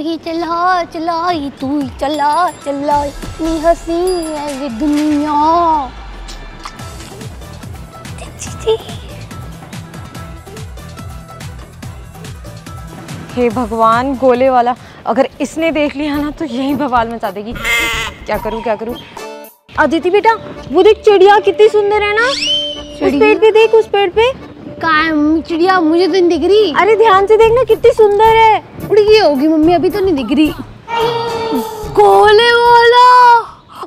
ही चला चला ही तू ही चला चला इतनी हँसी है ये दुनिया। हे भगवान गोले वाला अगर इसने देख लिया ना तो यही बवाल मचा देगी। क्या करूँ क्या करूँ? अदिति बेटा वो देख चिड़िया कितनी सुंदर है ना। उस पेड़ पे देख उस पेड़ पे। चिड़िया मुझे तो नहीं दिख रही। अरे ध्यान से देखना कितनी सुंदर है। उड़ होगी मम्मी अभी तो नहीं दिख रही। गोले वाला।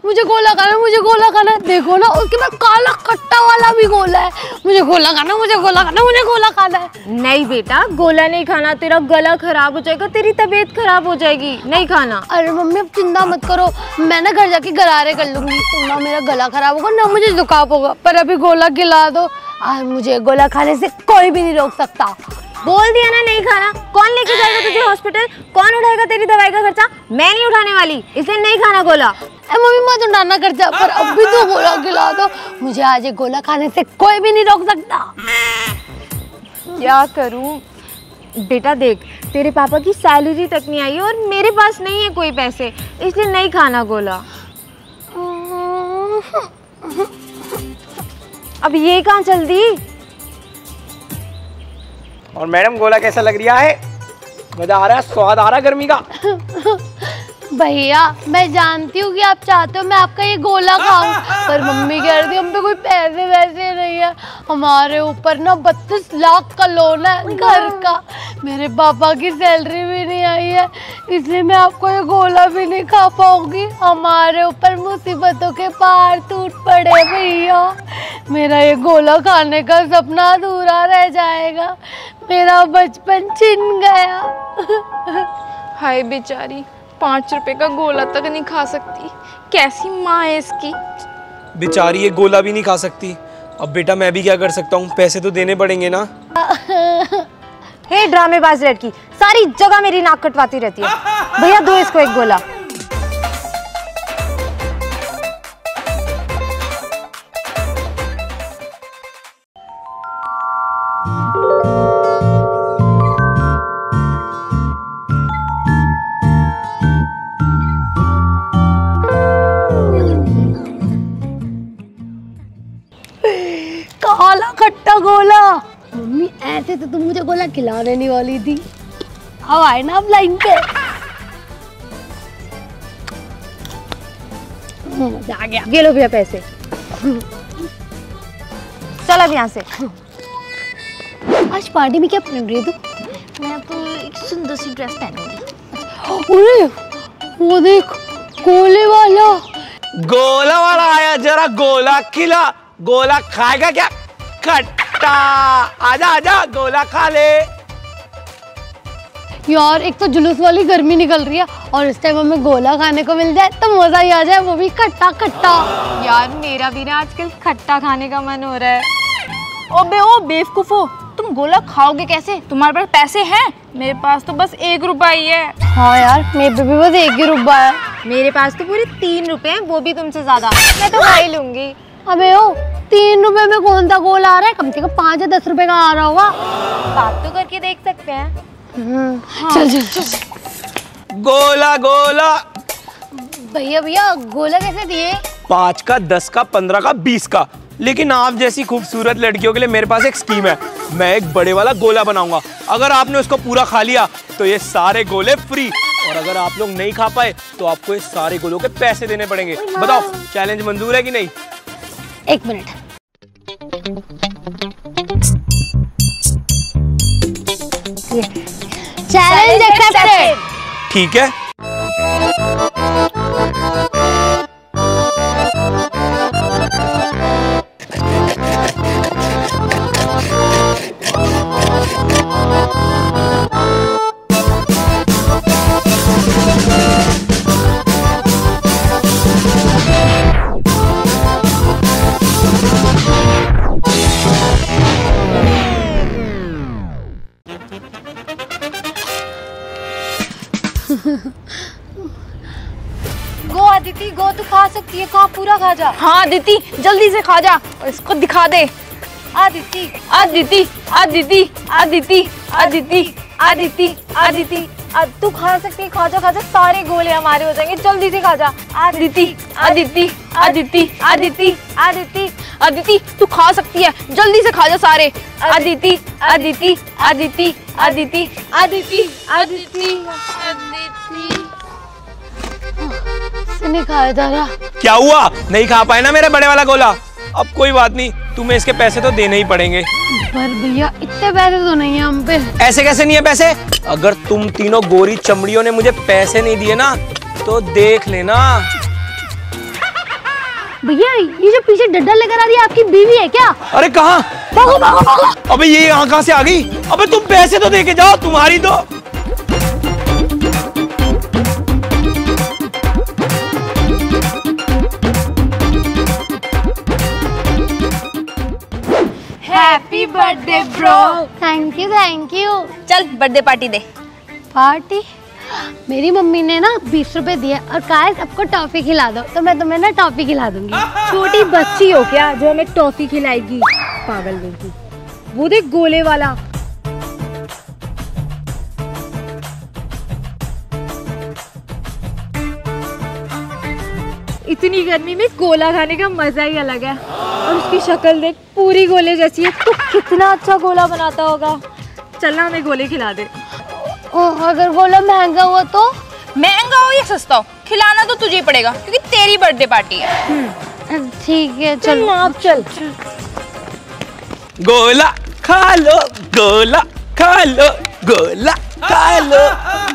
मुझे गोला खाना मुझे गोला खाना देखो ना उसके बाद काला खट्टा वाला भी गोला है। मुझे गोला खाना मुझे गोला खाना मुझे गोला खाना है। नहीं बेटा गोला नहीं खाना तेरा गला खराब हो जाएगा तेरी तबीयत खराब हो जाएगी। नहीं खाना। अरे मम्मी अब चिंता मत करो। मैं ना घर जाके गरारे कर लूँगी। तो ना मेरा गला खराब होगा ना मुझे जुकाम होगा। पर अभी गोला खिला दो। आज मुझे गोला खाने से कोई भी नहीं रोक सकता। बोल दिया ना नहीं खाना। कौन लेके जाएगा तुझे हॉस्पिटल कौन उठाएगा तेरी दवाई का खर्चा? मैं नहीं उठाने वाली इसलिए नहीं खाना गोला। मम्मी मत उठाना खर्चा पर अभी तो गोला खिला दो। मुझे आज ये गोला खाने से कोई भी नहीं रोक सकता। क्या करूँ? बेटा देख तेरे पापा की सैलरी तक नहीं आई और मेरे पास नहीं है कोई पैसे इसलिए नहीं खाना गोला। अब ये कहाँ चल दी? और मैडम, गोला कैसा लग रहा है? मज़ा आ रहा है? स्वाद आ रहा है गर्मी का? भैया, मैं जानती हूँ कि आप चाहते हो मैं आपका ये गोला खाऊं, पर मम्मी कह रही थी, हम पे कोई पैसे वैसे नहीं है। हमारे ऊपर ना बत्तीस लाख का लोन है घर का। मेरे पापा की सैलरी भी आई है इसलिए मैं आपको ये गोला भी नहीं खा पाऊँगी। हमारे ऊपर मुसीबतों के पहाड़ टूट पड़े भैया। मेरा ये गोला खाने का सपना अधूरा रह जाएगा। मेरा बचपन छिन गया। हाय बेचारी पाँच रुपए का गोला तक नहीं खा सकती। कैसी माँ है इसकी? बेचारी ये गोला भी नहीं खा सकती। अब बेटा मैं भी क्या कर सकता हूँ? पैसे तो देने पड़ेंगे ना? हे ड्रामेबाज लड़की सारी जगह मेरी नाक कटवाती रहती है। भैया दो इसको एक गोला। खिलाने नहीं वाली थी। अब आए ना अब लाइन पे। मज़ा आ गया। ये लो भैया पैसे। चल अब यहाँ से। आज पार्टी में क्या पहन रही है तू? मैं तो एक सुंदर सी ड्रेस पहनूँगी। अरे वो देख गोले वाला। गोला वाला आया जरा गोला खिला। गोला खाएगा क्या? खट्टा आजा आजा गोला खा ले। यार एक तो जुलूस वाली गर्मी निकल रही है और इस टाइम हमें गोला खाने को मिल जाए तो मज़ा ही आ जाए वो भी खट्टा खट्टा यार मेरा भी ना आजकल खट्टा खाने का मन हो रहा है। ओबे ओ बेवकूफो तुम गोला खाओगे कैसे? तुम्हारे पास पैसे हैं? मेरे पास तो बस एक रुपया ही है। हाँ यार मेरे पे भी बस एक ही रुपया है। मेरे पास तो पूरे तीन रुपए हैं वो भी तुमसे ज़्यादा। मैं तो खा ही लूँगी। अबे ओ तीन रुपए में कौन सा गोला आ रहा है? कम से कम पाँच या दस रुपए का आ रहा होगा। बात तो करके देख सकते हैं। चल चल चल। गोला गोला। भैया भैया गोला कैसे दिए? पाँच का दस का पंद्रह का बीस का। लेकिन आप जैसी खूबसूरत लड़कियों के लिए मेरे पास एक स्कीम है। मैं एक बड़े वाला गोला बनाऊँगा। अगर आपने उसको पूरा खा लिया तो ये सारे गोले फ्री और अगर आप लोग नहीं खा पाए तो आपको ये सारे गोलों के पैसे देने पड़ेंगे। बताओ चैलेंज मंजूर है कि नहीं? एक मिनट। चैलेंज एक्सेप्टेड ठीक है? खा जा हाँ दीदी जल्दी से खा जा और इसको दिखा दे आदिति आदिति आदिति आदिति आदिति आदिति अब तू खा सकती है खा जा खा जा सारे गोले हमारे हो जाएँगे जल्दी से खा जा अदिति आदिति आदिति अदिति आदिति अदिति तू खा सकती है जल्दी से खा जा सारे आदिति आदिति आदिति आदिति आदिति आदिति से नहीं खाया रहा क्या हुआ? नहीं खा पाए ना मेरा बड़े वाला गोला? अब कोई बात नहीं तुम्हें इसके पैसे तो देने ही पड़ेंगे। पर भैया इतने पैसे तो नहीं है हम पे। ऐसे कैसे नहीं है पैसे? अगर तुम तीनों गोरी चमड़ियों ने मुझे पैसे नहीं दिए ना तो देख लेना। भैया ये जो पीछे डड्डा लेकर आ रही है आपकी बीवी है क्या? अरे कहा? भागो भागो भागो। अबे ये यहाँ कहाँ से आ गई? अबे तुम पैसे तो दे के जाओ तुम्हारी तो। Birthday bro thank you thank you चल बर्थडे पार्टी दे। पार्टी मेरी मम्मी ने ना बीस रुपए दिए और कहा सबको टॉफी खिला दो। तो मैं तुम्हें ना टॉफी खिला दूँगी। छोटी बच्ची हो क्या जो हमें टॉफी खिलाएगी? पागल बेटी वो देख गोले वाला। इतनी गर्मी में गोला खाने का मज़ा ही अलग है। और उसकी शक्ल देख पूरी गोले जैसी है। तो कितना अच्छा गोला बनाता होगा। चलना हमें गोले खिला दे। ओ, अगर गोला महँगा हुआ तो? महँगा हो या सस्ता हो? खिलाना तो तुझे ही पड़ेगा क्योंकि तेरी बर्थडे पार्टी है। ठीक है चल चलो। आप चल। गोला खा लो गोला खा लो गोला खा लो।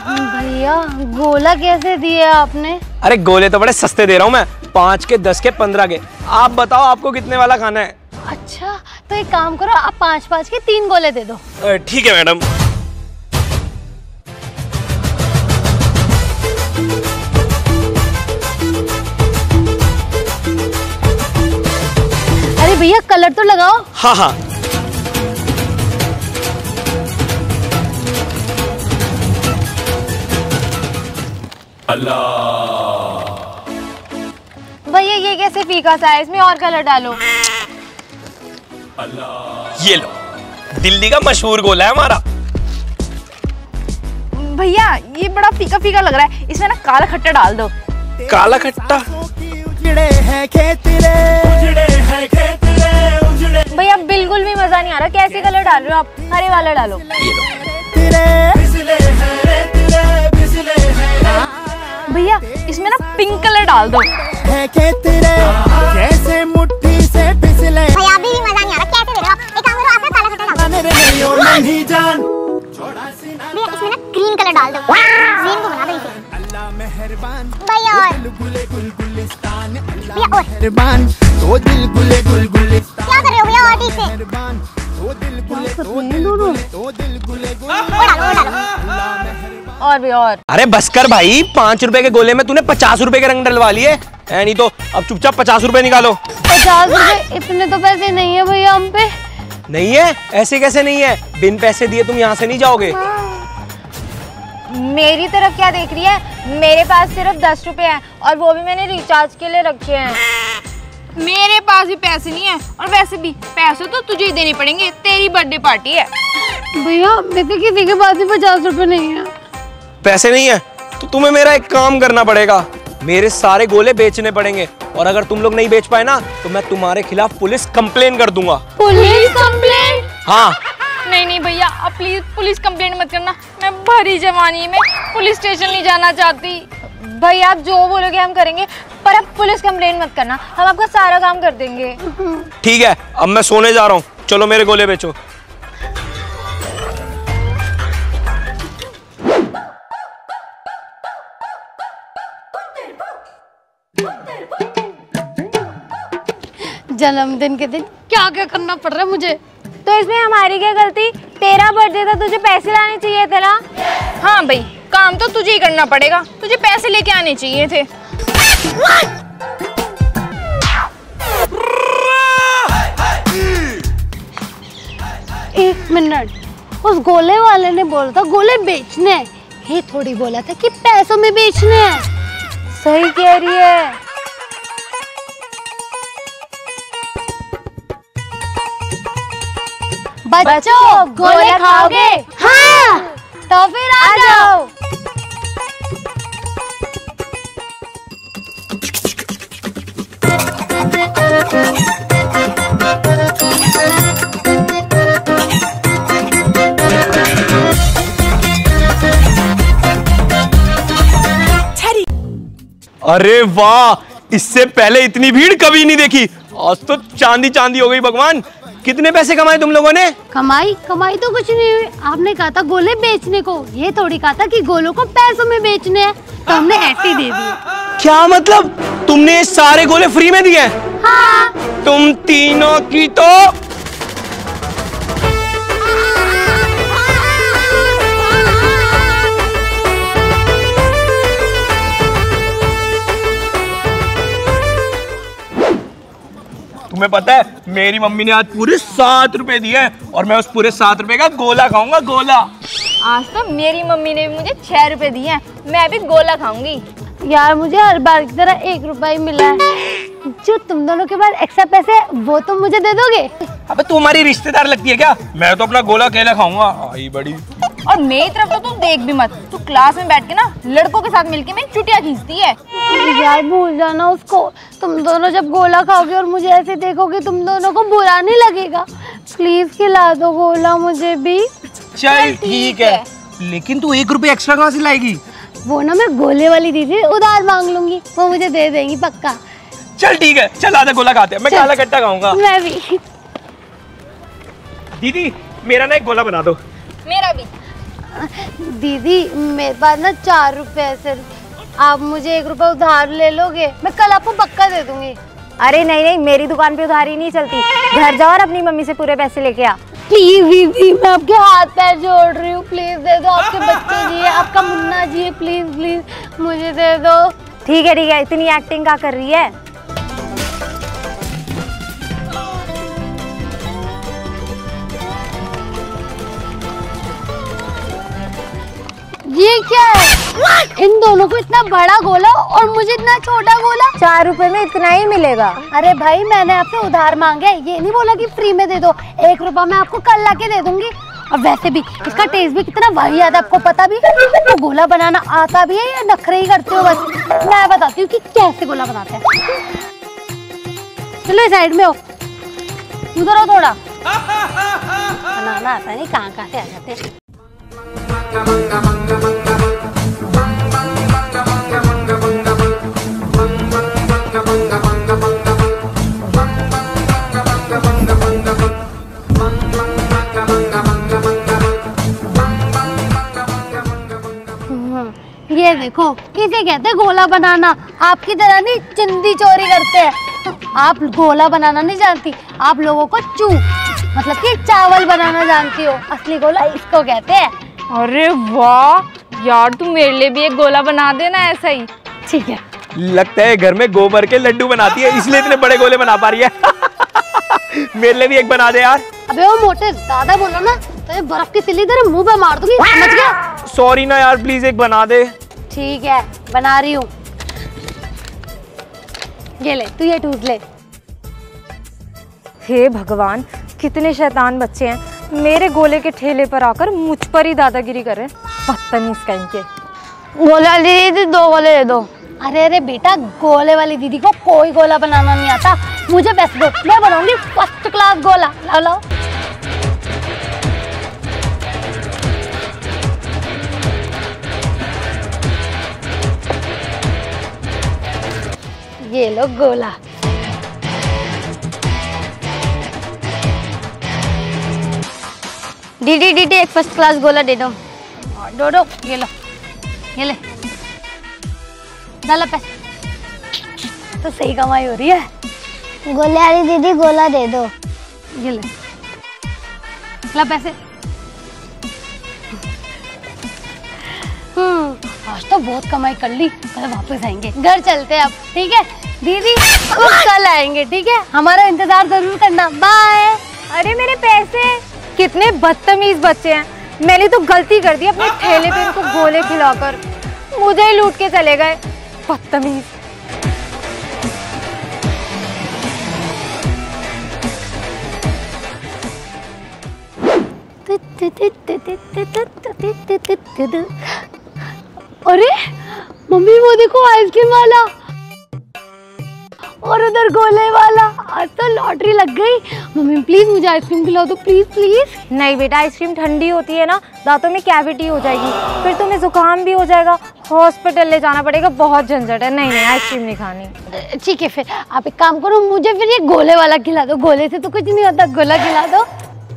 भैया गोला कैसे दिए आपने? अरे गोले तो बड़े सस्ते दे रहा हूँ मैं। पाँच के दस के पंद्रह के। आप बताओ आपको कितने वाला खाना है? अच्छा तो एक काम करो आप पाँच पाँच के तीन गोले दे दो। ठीक है मैडम। अरे भैया कलर तो लगाओ। हाँ हाँ। भैया ये कैसे फीका सा है इसमें और कलर डालो? ये लो। दिल्ली का मशहूर गोला है हमारा। भैया ये बड़ा फीका फीका लग रहा है। इसमें ना काला खट्टा डाल दो। काला खट्टा? भैया बिल्कुल भी मज़ा नहीं आ रहा। कैसे कलर डाल रहे हो आप? हरे वाला डालो। भैया इसमें ना पिंक कलर डाल दो। है खेत रे जैसे मुट्ठी से फिसले। भैया अभी भी मज़ा नहीं आ रहा। कैसे दे रहे एक काम करो आप ना काला खट्टा मेरे नहीं और नहीं जान। इसमें ना ग्रीन कलर डाल दो। ग्रीन को बना दो इसे। अल्लाह मेहरबान। भैया और दिल गुले गुल गुलिस्तान। अल्लाह मेहरबान। तो दिल गुले गुल गुलिस्तान। क्या कर रहे हो भैया और ठीक से मेहरबान। तो दिल गुले तो और भी और। अरे बस कर भाई पाँच रुपए के गोले में तूने पचास रुपए के रंग डलवा लिए। नहीं तो अब चुपचाप पचास रुपए निकालो। पचास रुपए? इतने तो पैसे नहीं है भैया हम पे। नहीं है? ऐसे कैसे नहीं है? बिन पैसे दिए तुम यहाँ से नहीं जाओगे। मेरी तरफ़ क्या देख रही है? मेरे पास सिर्फ़ दस रुपए हैं और वो भी मैंने रिचार्ज के लिए रखे हैं। मेरे पास भी पैसे नहीं है और वैसे भी पैसे तो तुझे ही देने पड़ेंगे। तेरी बर्थडे पार्टी है। भैया मेरे किसी के पास भी पचास रुपए नहीं है। पैसे नहीं है तो तुम्हें मेरा एक काम करना पड़ेगा। मेरे सारे गोले बेचने पड़ेंगे और अगर तुम लोग नहीं बेच पाए ना तो मैं तुम्हारे खिलाफ पुलिस कंप्लेन कर दूँगा। पुलिस कंप्लेंट हाँ। नहीं नहीं भैया अब प्लीज़ पुलिस कंप्लेन मत करना। मैं भरी जवानी में पुलिस स्टेशन नहीं जाना चाहती। भैया आप जो बोलोगे हम करेंगे पर अब पुलिस कंप्लेन मत करना। हम आपका सारा काम कर देंगे। ठीक है अब मैं सोने जा रहा हूँ। चलो मेरे गोले बेचो। जन्मदिन के दिन? क्या क्या करना पड़ रहा है मुझे? तो इसमें हमारी क्या गलती? तेरा बर्थडे था तुझे पैसे लाने चाहिए थे ना? हाँ भाई काम तो तुझे ही करना पड़ेगा। तुझे पैसे लेके आने चाहिए थे। एक मिनट। उस गोले वाले ने बोला था गोले बेचने। हैं ये थोड़ी बोला था कि पैसों में बेचने हैं। सही कह रही है। बच्चों गोले खाओगे? हाँ। तो फिर आ जाओ। अरे वाह इससे पहले इतनी भीड़ कभी नहीं देखी। आज तो चांदी चांदी हो गई भगवान। कितने पैसे कमाए तुम लोगों ने? कमाई? कमाई तो कुछ नहीं हुई। आपने कहा था गोले बेचने को। ये थोड़ी कहा था कि गोलों को पैसों में बेचने हैं। तो हमने ऐसे दे दिए। क्या मतलब? तुमने ये सारे गोले फ्री में दिए हाँ। तुम तीनों की तो तुम्हें पता है मेरी मम्मी ने आज पूरे सात रुपए दिए हैं और मैं उस पूरे सात रुपए का गोला खाऊँगा गोला। आज तो मेरी मम्मी ने भी मुझे छह रुपए दिए हैं। मैं भी गोला खाऊँगी। यार मुझे हर बार की तरह एक रुपया ही मिला है। जो तुम दोनों के पास एक्स्ट्रा पैसे है वो तुम मुझे दे दोगे? अबे तू हमारी रिश्तेदार लगती है क्या? मैं तो अपना गोला अकेला खाऊँगा। आई बड़ी। और मेरी तरफ़ तो तू देख भी मत। तू क्लास में बैठ के ना लड़कों के साथ मिलके मेरी चुटिया खींचती है। यार भूल जाना उसको। तुम दोनों जब गोला खाओगे और मुझे ऐसे देखोगे तुम दोनों को बुरा नहीं लगेगा। प्लीज़ खिला दो गोला मुझे भी। चल ठीक है। लेकिन तू एक रुपये एक्स्ट्रा कहाँ से लाएगी? वो ना मैं गोले वाली दीदी उधार मांग लूँगी। वो मुझे दे देंगी पक्का। चल ठीक है। चल आधा गोला खाते हैं। मैं काला कट्टा खाऊँगा। मैं भी। दीदी मेरा ना एक गोला बना दो। मेरा भी। दीदी मेरे पास ना चार रुपए है सिर्फ़। आप मुझे एक रुपए उधार ले लोगे मैं कल आपको पक्का दे दूँगी। अरे नहीं नहीं मेरी दुकान पे उधारी नहीं चलती। घर जाओ और अपनी मम्मी से पूरे पैसे लेके आ। प्लीज़ दीदी मैं आपके हाथ पैर जोड़ रही हूँ। प्लीज़ दे दो आपके बच्चे जी है आपका मुन्ना जी है प्लीज़ प्लीज़ मुझे दे दो। ठीक है ठीक है इतनी एक्टिंग का कर रही है? ये क्या? है इन दोनों को इतना बड़ा गोला और मुझे इतना छोटा गोला? चार रुपए में इतना ही मिलेगा। अरे भाई मैंने आपसे उधार मांगे। ये नहीं बोला कि फ्री में दे दो। एक रुपया मैं आपको कल लाके दे दूँगी। और वैसे भी इसका टेस्ट भी कितना वाहियात है आपको पता भी तो गोला बनाना आता भी है या नखरे ही करते हो बस? मैं बताती हूँ कि कैसे गोला बनाते हैं। चलो साइड में हो उधर हो थोड़ा। बनाना आता नहीं कहाँ कहाँ से आ जाते हैं। देखो इसे कहते हैं गोला बनाना? आपकी तरह नहीं चिंदी चोरी करते हैं। आप गोला बनाना नहीं जानती आप लोगों को चू मतलब कि चावल बनाना जानती हो। असली गोला इसको कहते हैं। अरे वाह यार तू मेरे लिए भी एक गोला बना देना ऐसा ही। ठीक है। लगता है घर में गोबर के लड्डू बनाती है इसलिए इतने बड़े गोले बना पा रही है। मेरे लिए भी एक बना दे यार। अबे वो मोटे दादा बोलो ना तो बर्फ़ की सिल्ली तेरे मुँह पे मार दूँगी समझ गया? सॉरी ना यार प्लीज़ एक बना दे। ठीक है बना रही हूँ। ये ले तू ये टूट ले। हे भगवान कितने शैतान बच्चे हैं। मेरे गोले के ठेले पर आकर मुझ पर ही दादागिरी कर रहे हैं। बदतमीज कहीं के। गोला दीदी दो गोले दे दो। अरे अरे बेटा गोले वाली दीदी को कोई गोला बनाना नहीं आता। मुझे दो मैं बनाऊँगी फ़र्स्ट क्लास गोला। लाओ लाओ। ये लो गोला। डीडी डीडी एक फ़र्स्ट क्लास गोला दे दो। दो दो ये लो ये ले। डाला पैसे तो सही कमाई हो रही है। गोले वाली दीदी गोला दे दो। ये ले। ला पैसे। हम्म आज तो बहुत कमाई कर ली। कल वापस आएँगे घर चलते हैं अब ठीक है दीदी कल आएँगे ठीक है हमारा इंतज़ार ज़रूर करना बाय अरे मेरे पैसे कितने बदतमीज बच्चे हैं मैंने तो गलती कर दी अपने ठेले पे इनको गोले खिलाकर मुझे ही लूट के चले गए बदतमीज अरे मम्मी वो देखो आइसक्रीम वाला। और उधर गोले वाला। आज तो लॉटरी लग गई। मम्मी प्लीज़ मुझे आइसक्रीम खिलाओ दो प्लीज़ प्लीज़ नहीं बेटा आइसक्रीम ठंडी होती है ना दांतों में कैविटी हो जाएगी। फिर तुम्हें जुकाम भी हो जाएगा। हॉस्पिटल ले जाना पड़ेगा। बहुत झंझट है। नहीं नहीं आइसक्रीम नहीं खानी। ठीक है फिर आप एक काम करो मुझे फिर ये गोले वाला खिला दो। गोले से तो कुछ नहीं होता। गोला खिला दो।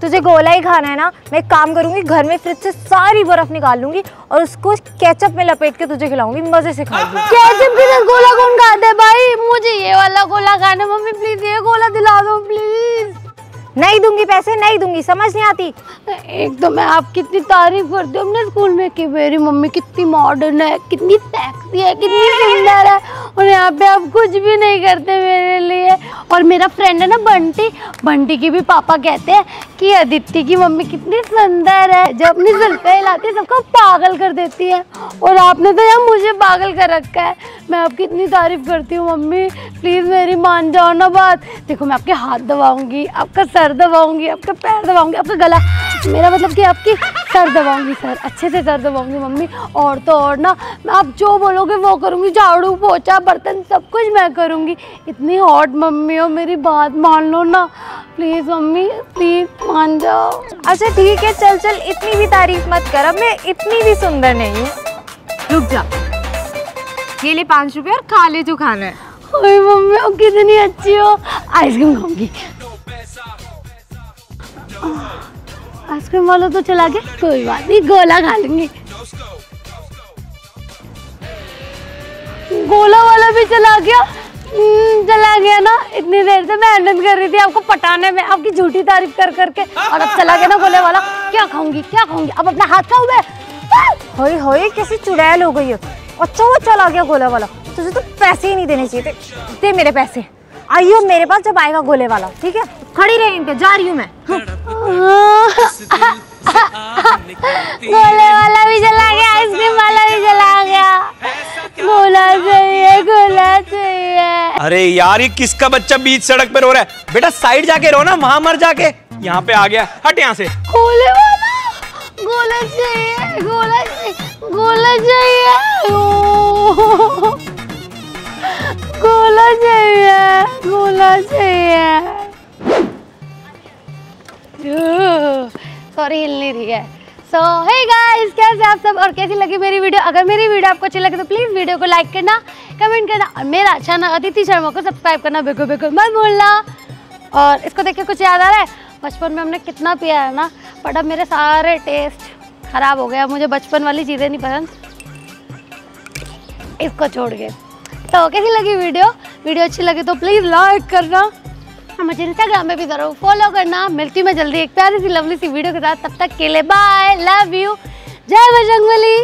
तुझे गोला ही खाना है ना, मैं काम करूँगी, घर में फ्रिज से सारी बर्फ़ निकाल लूँगी और उसको केचप में लपेट के तुझे खिलाऊँगी, मज़े से खाऊँगी केचप के साथ गोला कौन खाते भाई? मुझे ये वाला गोला खाना, मम्मी प्लीज़ ये गोला दिला दो प्लीज़ नहीं दूँगी पैसे, नहीं दूँगी, समझ नहीं आती। एक तो मैं आपकी इतनी तारीफ़ करती हूँ अपने स्कूल में कि मेरी मम्मी कितनी मॉडर्न है, कितनी सेक्सी है, कितनी सुंदर है। और यहाँ पे आप कुछ भी नहीं करते मेरे लिए। और मेरा फ्रेंड है ना बंटी बंटी की भी पापा कहते हैं कि अदिति की मम्मी कितनी सुंदर है। जब अपनी जुल्फे हिलाती है, सबको पागल कर देती है। और आपने तो यहाँ मुझे पागल कर रखा है। मैं आपकी इतनी तारीफ़ करती हूँ मम्मी। प्लीज़ मेरी मान जाओ ना बात। देखो, मैं आपके हाथ दबाऊँगी, आपका सर दबाऊँगी आपका पैर दबाऊँगी आपका गला। मेरा मतलब कि आपकी सर दबाऊँगी सर। अच्छे से सर दबाऊँगी मम्मी। और तो और ना मैं आप जो बोलोगे वो करूँगी। झाड़ू पोछा बर्तन सब कुछ मैं करूँगी। इतनी हॉट मम्मी हो मेरी बात मान लो ना। प्लीज़ मम्मी प्लीज़ मान जाओ। अच्छा ठीक है चल चल। इतनी भी तारीफ़ मत कर। अब मैं इतनी भी सुंदर नहीं हूँ। रुक जा। ये ले पाँच रुपये और खा ले जो खाना है। ओए मम्मी कितनी अच्छी हो। आइसक्रीम खाऊँगी। आइसक्रीम वाला तो चला गया। कोई बात नहीं गोला खा लेंगे। गोला वाला भी चला गया। हम्म, चला गया ना। इतनी देर से मेहनत कर रही थी आपको पटाने में आपकी झूठी तारीफ़ कर करके। और अब चला गया ना गोले वाला। क्या खाऊँगी क्या खाऊँगी? अब अपना हाथ खाऊं मैं? होए होए कैसी चुड़ैल हो गई है। अच्छा वो चला गया गोला वाला। तुझे तो पैसे ही नहीं देने चाहिए थे। दे मेरे पैसे। आइयो मेरे पास जब आएगा गोले वाला ठीक है? खड़ी रही इनके जा रही हूँ मैं। गोले वाला भी चला गया आइसक्रीम वाला भी चला गया। गोला चाहिए गोला चाहिए। अरे यार ये किसका बच्चा बीच सड़क पे रो रहा है? बेटा साइड जाके रो ना वहाँ मर जाके। यहाँ पे आ गया हट यहाँ से। गोले वाला गोला चाहिए गोला चाहिए गोला चाहिए। गोला चाहिए गोला चाहिए। सॉरी हिल नहीं रही है। सो हे गाइस कैसे आप सब और कैसी लगी मेरी वीडियो? अगर मेरी वीडियो आपको अच्छी लगे तो प्लीज़ वीडियो को लाइक करना कमेंट करना, और मेरा चैनल अदिति शर्मा को सब्सक्राइब करना, बिल्कुल बिल्कुल मत भूलना। और इसको देख के कुछ याद आ रहा है? बचपन में हमने कितना पिया है ना? बट अब मेरे सारे टेस्ट खराब हो गया मुझे बचपन वाली चीज़ें नहीं पसंद। इसको छोड़ के। तो कैसी लगी वीडियो? वीडियो अच्छी लगी तो प्लीज़ लाइक करना। मुझे इंस्टाग्राम पे भी ज़रूर फॉलो करना। मिलती मैं जल्दी एक प्यारी सी लवली सी वीडियो के साथ। तब तक के लिए बाय लव यू जय बजरंगबली